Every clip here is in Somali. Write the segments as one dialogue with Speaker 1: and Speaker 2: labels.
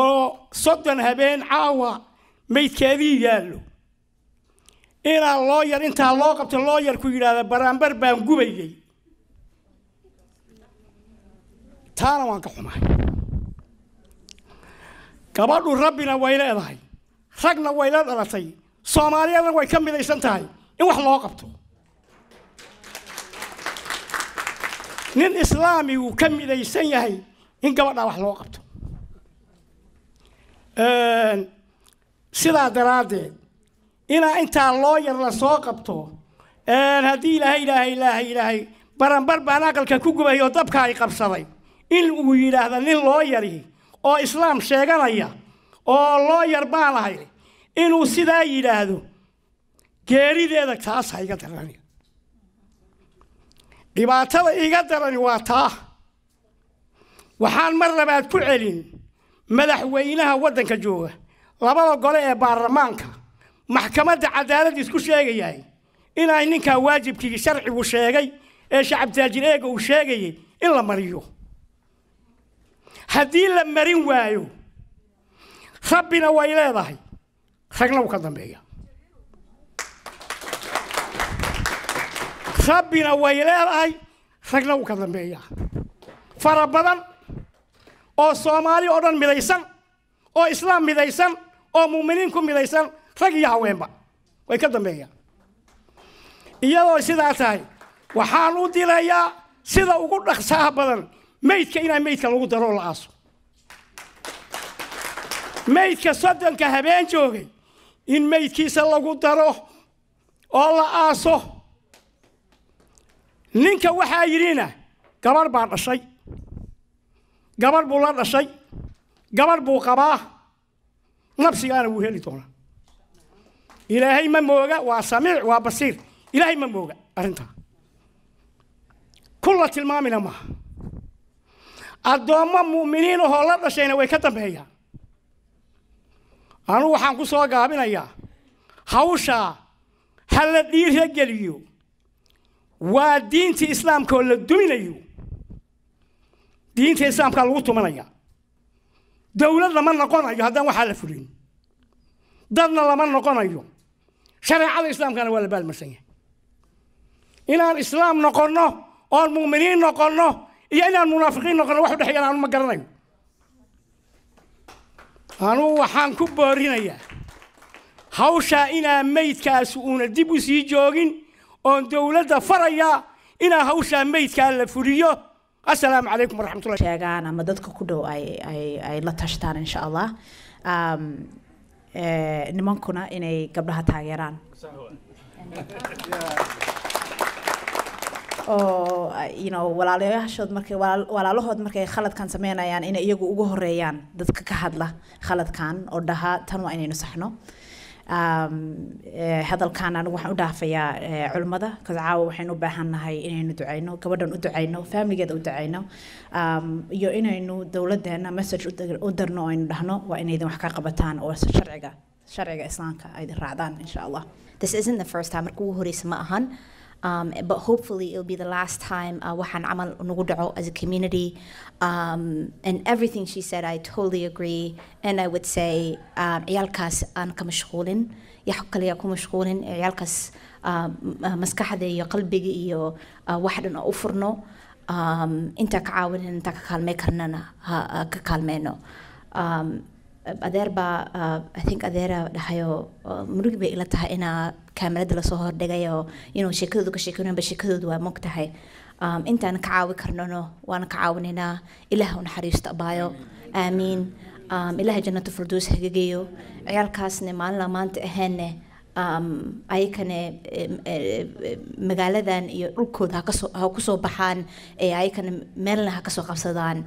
Speaker 1: oo soddon habeen caawa maydkeedii yaallo. Inaa looyar intaa loo qabto looyarku yidhaahda baraanbar baan gubayay taana waan ka xumahay. Gabadhu rabbina way leedahay. Ragna way la dhalatay. Soomaaliyadna way ka midaysan tahay. In wax loo qabto. Nin islaami uu ka midaysan yahay in gabadhaa wax loo qabto sidaa daraaddeed inaa intaa looyar la soo qabto haddii ilaahay ilaahay ilaahay ilaahay baranbar baan aqalka ku gubay oo dabka ay qabsaday in uu yidhaahda nin looyari oo islaam sheeganaya oo looyar baan ahay inuu sidaa yidhaahdo geerideeda taas ha iga darani. Dhibaatada iga darani waa taa. Waxaan mar labaad ku celin madaxweynaha waddanka jooga labada gole ee baarlamaanka maxkamadda cadaalad isku sheegayahay inay ninkaa waajibkii sharcigu sheegay ee shacabtaajir eega uu sheegayay in la mariyo. Haddii la marin waayo rabbina way leedahay. Ragna wuu ka dambeeya. Rabbina way leedahay ragna wuu ka dambeeya. Fara badan oo soomaali oo dhan midaysan oo islaam midaysan oo muuminiin ku midaysan rag iyo haweenba. Way ka dambeeyaan. Iyadoo sidaa tahay waxaan u dilayaa sida ugu dhaqsaha badan maydka inaa maydka lagu daro oo la aaso. Maydka soddonka habeen joogay in maydkiisa lagu daro oo la aaso. Ninka waxaa yidhina gabarh baa dhashay gabarh buu la dhashay gabarh buu qabaa nabsigaana wuu heli doonaa. Ilaahay ma mooga waa samiic waa basiir. Ilaahay ma mooga arrintaa kulla tilmaamina maaha addoommo mu'miniin ahoo la dhashayna way ka dambeeyaan. Anugu waxaan ku soo gaabinayaa hawshaa ha la dhiira geliyo waa diintii islaamka oo la duminayo diinta islaamkaa lagu tumanaya. Dowlad lama noqonayo haddaan waxaa la fulin. Dadna lama noqonayo. Shareecada islaamkana waa la baalmarsan yahay inaan islaam noqonno oon mu'miniin noqonno iyo inaan munaafiqiin noqonno wax u dhexeeyaan aanu ma garanayo. Anugu waxaan ku boorinayaa hawshaa inaa maydkaasi uuna dib u sii joogin oon dowladda farayaa inaa hawshaa maydkaa la fuliyo assalaamu calaykum waraxmatullahi
Speaker 2: sheegaan ama dadka ku dhow ay ay ay la tashtaan insha allah um, eh, nimankuna inay gabdhaha taageeraan. Oo you know walaalayaashood markay walaal- walaalahood markay khaladkan sameynayaan inay iyagu ugu horeeyaan dadka ka hadla khaladkan oo dhaha tan waa inaynu saxno hadalkan anigu waxaan u dhaafayaa eh, culimmada. Kas caawa waxaynu u baahan nahay inaynu ducayno gabadhan u ducayno familigeeda u ducayno. Um, iyo inaynu dowladdeena message u dir- u dirno aynu dhahno waa inaydin wax ka qabataan oo sharciga sharciga islaamka aydin raacdaan insha allah.
Speaker 3: This isn't the first time. Marka ugu horeysa ma ahan um, but hopefully it'll be the last time uh, waxaan camal nagu dhaco as a community. Um, and everything she said I totally agree. And I would say um, ciyaalkaas aan ka mashquulin yax kaliya ku mashquulin ciyaalkaas um, uh, maskaxda iyo qalbiga iyo uh, wax dhan oo u furno. Um, intaa ka caawinin intaa ka kaalmey karnana ka kaalmeyno um, adeer baa I think adeera dhahayo murug bay ila tahay inaa kaamirada la soo hordhigayo inuu sheekadoodu ka sheekanaba sheekadoodu waa mog tahay um, intaan ka caawi karnano waana ka caawinaynaa ilaah u naxariisto abaayo aamiin. Um, ilaahay jannatu firdows hagageeyo. Ciyaalkaasne maalina maanta ahaynne um, ayakane eh, eh, magaaladan iyo dhulkooda ha ku soo baxaan ee ayakana meelna ha ka soo qabsadaan.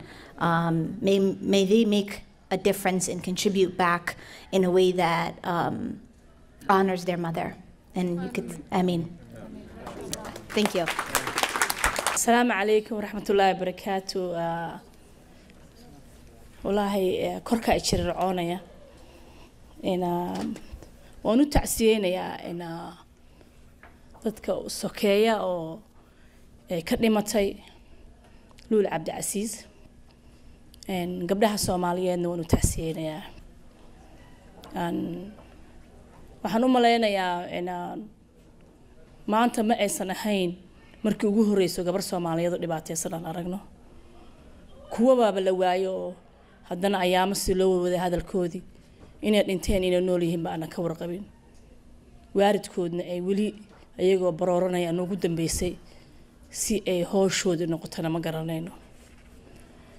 Speaker 3: May they make a difference and contribute back in a way that um, honors their mother. And you could, I mean, thank you.
Speaker 4: asalaamu calaykum waraxmatullaahi wabarakaatu Ah, wallaahi eh, korka ay jirircoonaya ina waan u tacsiyeynayaa ina dadka sokeeya oo ka dhimatay luul cabdicasiis. Gabdhaha soomaaliyeedna waan u tacsiyeynayaa waxaan u aan maanta ma aysan ahayn markii ugu horeyso gabar soomaaliyeed oo dhibaateysan aan aragno. Kuwa baaba la waayo oo haddana ayaamo si loo waday hadalkoodii. Inay dhinteen inay nool yihiin ba aanan ka warqabin. Waalidkoodna ay weli ayagoo barooranaya noogu dambeysay si ay hooshooda noqotona ma garanayno.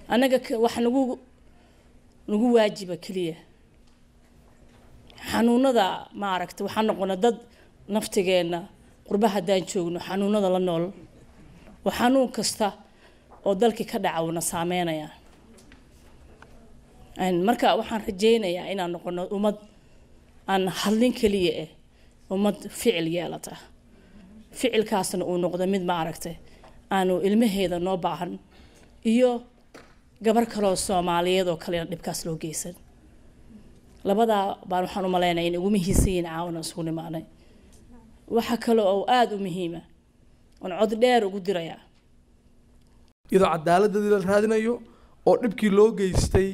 Speaker 4: Annaga waxa nagu nagu waajiba keliya xanuunada maaragta waxaan noqona dad naftigeenna qurba haddaan joogno xanuunada la nool. Oo xanuun kasta oo dalkii ka dhaca uuna saameynaya. Marka waxaan rajeynayaa inaan noqono ummad aan hadlin keliya eh ummad ficil yeelata. Ficilkaasna uu noqdo mid ma aragtay aanu ilmaheeda noo baahan iyo gabar kaleoo soomaaliyeed oo kalena dhibkaas loo geysan labadaa baan waxaan u malaynaya inay ugu muhiimsan yihiin caawana isugu nimaanay. Waxa kale oo aada u muhiima oon cod dheer ugu dirayaa
Speaker 5: iyadoo cadaaladadii la raadinayo oo dhibkii loo geystay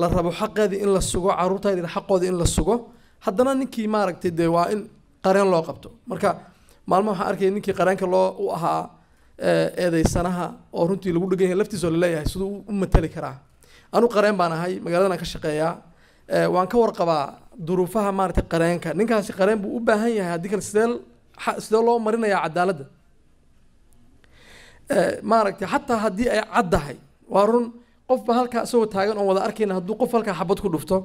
Speaker 5: la rabo xaqeedii in la sugo caruurtayda xaqoodii in la sugo haddana ninkii maaragtay dee waa in qareen loo qabto. Marka maalmo waxaan arkaya ninkii qareenka loo u ahaa eh, eedeysanaha oo runtii lagu dhegan yahay laftiisoo la leeyahay siduu u matali karaa. Anu qareen baan ahay magaaladan ka shaqeeyaa waan ka warqabaa duruufaha maaragtay qareenka. Ninkaasi qareen buu u baahan yahay haddii kale sidee sidee loo marinayaa cadaaladda Eh, maaragtay xataa haddii ay caddahay waa run qofba halkaa isagoo taagan oon wada arkayna hadduu qof halkaa xabad ku dhufto.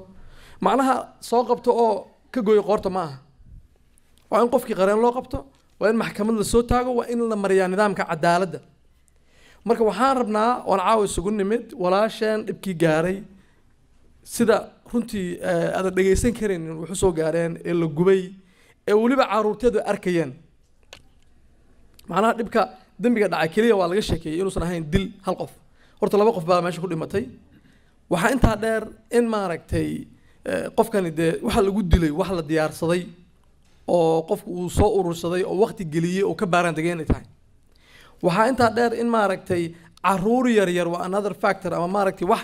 Speaker 5: Macnaha soo qabto oo ka gooyo qoorta ma aha. Waa in qofkii qareen loo qabto waa in maxkamad la soo taago waa in la mariyaa nidaamka cadaaladda marka waxaan rabnaa oon caawa isugu nimid walaasheen dhibkii gaaray sida runtii eh, aadan dhegaysan karin wuxuu soo gaareen ee la gubay ee weliba caruurteedu arkayeen. Macnaha dhibka dembiga dhacay keliya waa laga sheekeeyey inuusan ahayn dil hal qof. Horta laba qof baa meesha ku dhimatay. Waxaa intaa dheer in maaragtay eh, qofkani dee waxa lagu dilay wax la diyaarsaday oo qofku uu soo urursaday oo waqti geliyey oo ka baaraan degay inay tahay. Waxaa intaa dheer in maaragtay carruur yaryar waa another factor ama maaragtay wax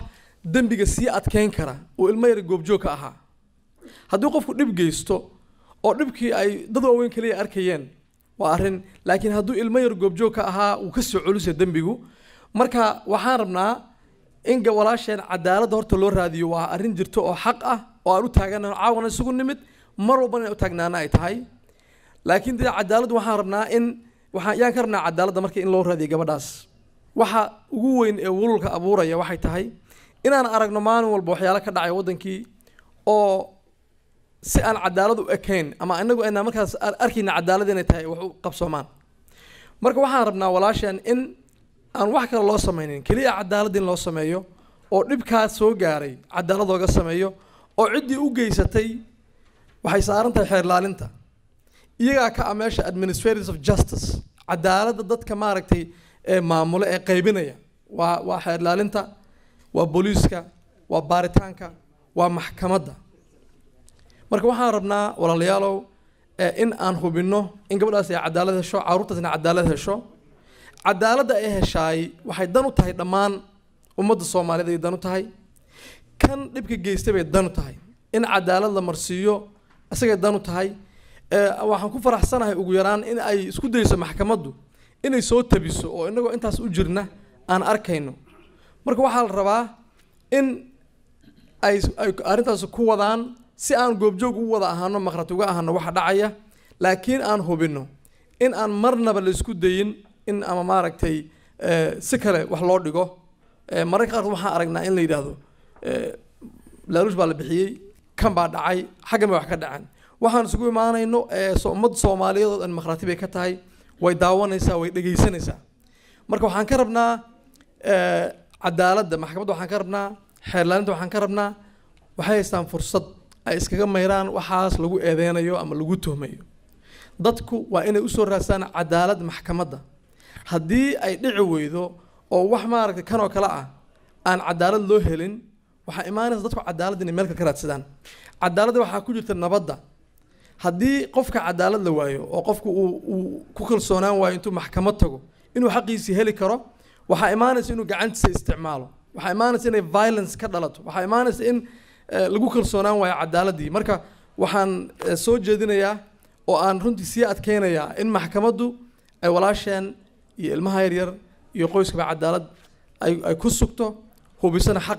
Speaker 5: dembiga sii adkeyn kara oo ilmo yar goobjoog ka ahaa. Haddii qofku dhib geysto oo dhibkii ay dad waaweyn kaliya arkayeen waa arrin. Laakiin hadduu ilmo yar goobjoog ka ahaa uu ka soo culisa dembigu. Marka waxaan rabnaa in walaasheen cadaaladda horta loo raadiyo waa arrin jirto oo xaq ah oo aan u taaganahay caawana isugu nimid. Mar walbana inay u taagnaana ay tahay. Laakiin dee cadaaladdu waxaan rabnaa in yaan ka rabnaa cadaaladda marka in loo raadiyo gabadhaas. Waxa ugu weyn ee wululka abuuraya waxay tahay inaan aragno maalin walba waxyaalo ka dhacay wadankii oo si aan cadaalad u ekayn ama inagu aynaa markaas ar- arkayna cadaalad inay tahay wax u qabsoomaan. Marka waxaan rabnaa walaasheen in aan wax kale loo sameynin keliya cadaalad in loo sameeyo oo dhibkaas soo gaaray cadaalad looga sameeyo oo ciddii u geysatay waxay saaran tahay xeer ilaalinta iyagaa ka ah meesha administrators of justice cadaaladda dadka maaragtay ee maamule ee qaybinaya waa waa xeer ilaalinta waa booliiska waa baaritaanka waa maxkamadda. Marka waxaan rabnaa walaalayaalow in aan hubinno in gabadhaas ay cadaalad hesho caruurtaasna cadaalad hesho. Cadaaladda ay heshaay waxay dan u tahay dhammaan ummadda soomaaliyeed ay dan u tahay. Kan dhibka geystay bay dan u tahay. In cadaalad la marsiiyo isagay dan u tahay. Waxaan ku faraxsanahay ugu yaraan in ay isku dayso maxkamaddu inay soo tabiso oo inagoo intaas u jirna aan arkayno marka waxaa la rabaa in ay ay arrintaas ku wadaan si aan goobjoog u wada ahaano maqrati uga ahaano waxa dhacaya. Laakiin aan hubinno in aan marnaba la isku dayin in ama maaragtay eh, si kale wax loo dhigo. Eh, mararka qaarkood waxaan aragnaa in la yidhaahdo eh, laaluush baa la bixiyey kan baa dhacay xaggan wax ka dhaceen waxaan isugu imaanayno ummadda soomaaliyeed oo dhan maqraati bay ka tahay way daawanaysaa way dhegaysanaysaa marka waxaan ka rabnaa cadaaladda maxkamadda waxaan ka rabnaa xeerlaaninta waxaan ka rabnaa waxay haystaan fursad ay iskaga mayraan waxaas lagu eedeynayo ama lagu tuhmayo. Dadku waa inay u soo raadsaan cadaalad maxkamadda. Haddii ay dhici weydo oo wax maaragtay kan oo kale ah aan cadaalad loo helin waxaa imaanaysa dadku cadaalad inay meel kale ka raadsadaan cadaaladda waxaa ku jirta nabadda. Haddii qofka cadaalad la waayo oo qofku uu ku kalsoonaan waayo intuu maxkamad tago inuu xaqiisii heli karo waxaa imaanaysa inuu gacantiisa isticmaalo. Waxaa imaanaysa inay violence ka dhalato. Waxaa imaanaysa in eh, lagu kalsoonaan waayo cadaaladii. Marka waxaan eh, soo jeedinayaa oo aan runtii sii adkeynayaa in maxkamaddu ay walaasheen iyo ilmaha yaryar iyo qoyskaba cadaalad ay ay ku sugto hubisana xaq